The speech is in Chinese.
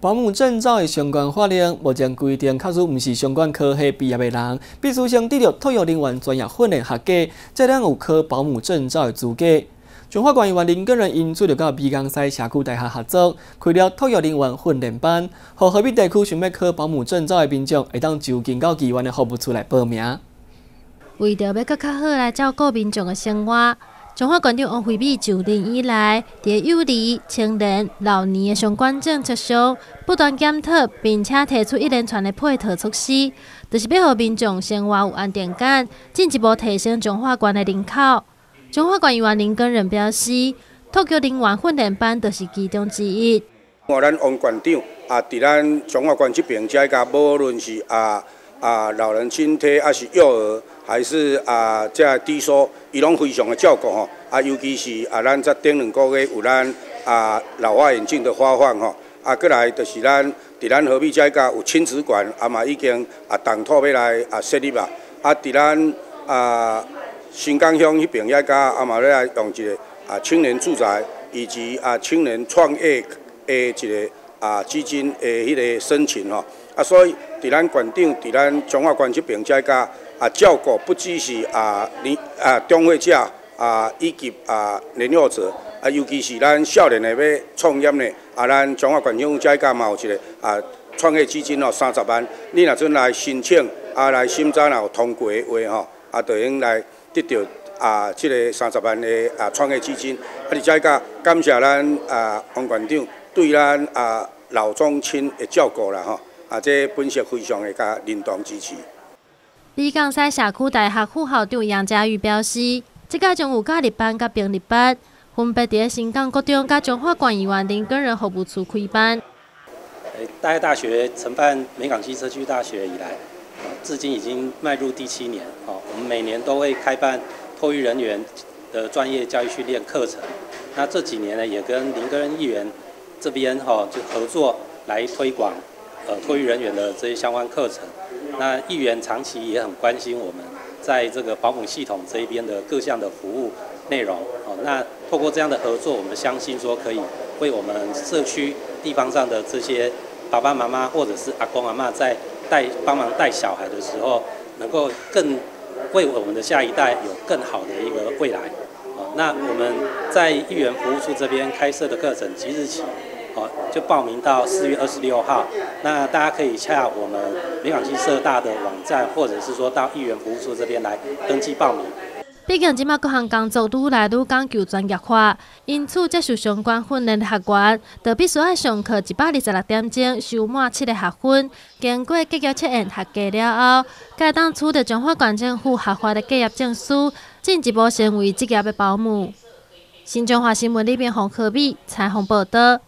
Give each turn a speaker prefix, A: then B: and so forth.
A: 保姆证照的相关法令目前规定，假使毋是相关科系毕业的人，必须先得到托育人员专业训练合格，才能有考保姆证照的资格。中华关于林个人因做着到美港西社区大厦合作，开了托育人员训练班，和河滨地区想要考保姆证照的民众，会当就近到机关的服务处来报名。
B: 为着要更较好来照顾民众的生活。中华馆长王惠美就任以来，在幼儿、青年、老年的相关政策上不断检讨，并且提出一连串的配套措施，就是要让民众生活有安定感，进一步提升中华馆的人口。中华馆员林根仁表示，托育人员训练班就是其中之一。
C: 我咱王馆长啊，伫咱中华馆这边，遮个无论是啊啊老人群体，还是幼儿。还是啊，这低收，伊拢非常的照顾吼。啊，尤其是啊，咱在顶两个月有咱啊老花眼镜的发放吼。啊，过来就是咱伫咱何必遮个有亲子馆，啊嘛已经啊动土要来啊设立啊。啊，伫咱啊新港乡迄边遐个啊嘛要来用一个啊青年住宅，以及啊青年创业的一个啊基金的迄个申请吼。啊，所以伫咱馆长伫咱中华馆这边遮个。啊，照顾不只是啊年啊中会者啊，以及啊年幼者啊，尤其是咱少年的要创业呢，啊，咱中华观众这家嘛有一个啊创业基金哦，三十万，你若准来申请啊，来审查若有通过的话吼，啊，就用来得到啊这个三十万的啊创业基金。啊，你再个感谢咱啊王馆长对咱啊老中青的照顾啦吼，啊，这本身非常的甲认同支持。
B: 李港西社区大学副校长杨家玉表示，即届将有假日班甲平日班，分别伫新港国中甲中华关医院林根人服务处开班。
D: 大学大学承办美港西社区大学以来，至今已经迈入第七年。哦，我们每年都会开办托育人员的专业教育训练课程。那这几年呢，也跟林根人议员这边哈就合作来推广呃托育人员的这些相关课程。那议员长期也很关心我们在这个保姆系统这一边的各项的服务内容。哦，那透过这样的合作，我们相信说可以为我们社区地方上的这些爸爸妈妈或者是阿公阿妈在带帮忙带小孩的时候，能够更为我们的下一代有更好的一个未来。哦，那我们在议员服务处这边开设的课程即日起。哦，就报名到四月二十六号，那大家可以洽我们美港西社大的网站，或者是说到议员服务处这边来登记报名。
B: 毕竟即马各项工作愈来愈讲究专业化，因此接受相关训练的学员，特必须要上课一百二十六点钟，修满七个学分，经过结业测验合格了后，该当取得中华县政府合法的结业证书，进一步成为职业的保姆。新中华新闻里边洪可比采访报道。